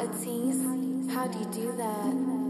a? How do you do that?